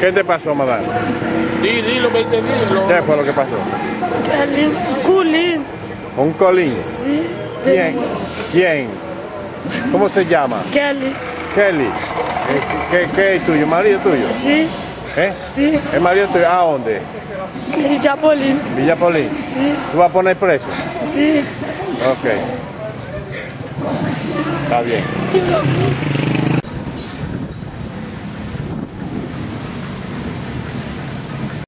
¿Qué te pasó, madame? Di, dilo, me entendí. ¿Qué fue lo que pasó? Kelly, Culín, Un colín. sí. ¿Quién? ¿Quién? ¿Cómo se llama? Kelly, Kelly. Eh, ¿Qué, qué, es tuyo? ¿Marido tuyo? sí, ¿Eh? sí. ¿El marido tuyo? ¿A dónde? El Chapolín, Villa sí, ¿Tú vas a poner preso? sí. Ok. Está bien.